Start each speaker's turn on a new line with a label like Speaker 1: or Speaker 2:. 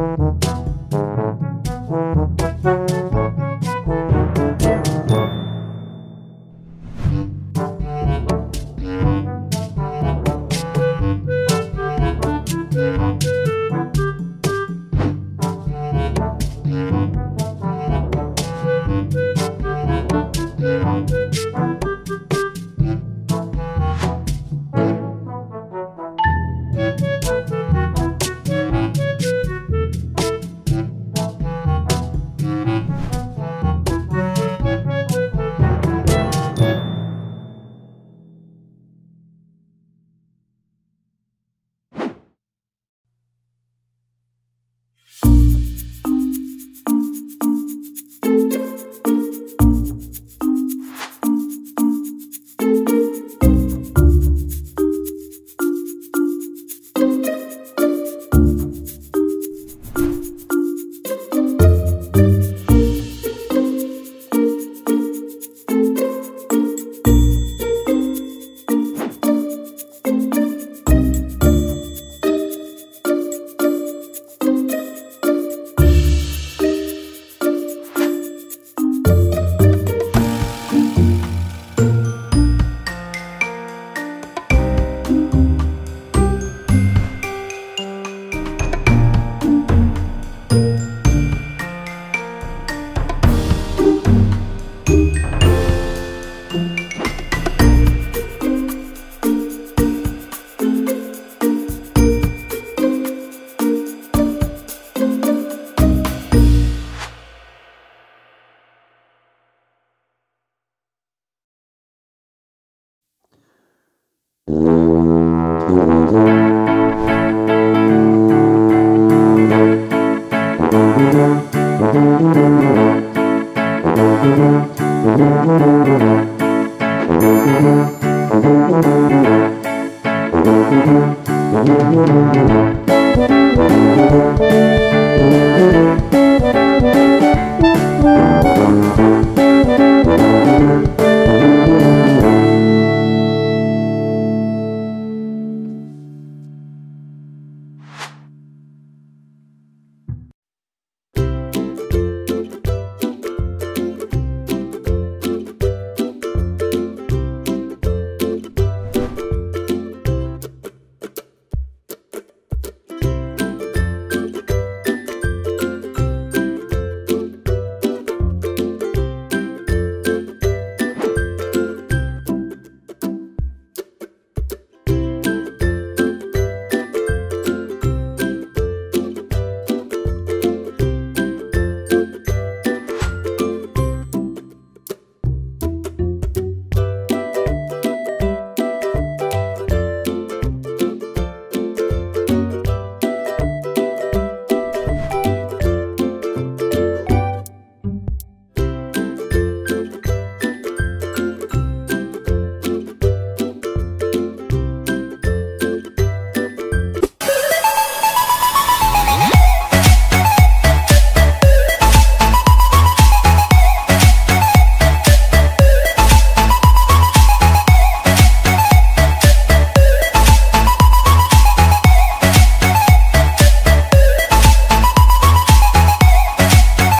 Speaker 1: Mm-hmm.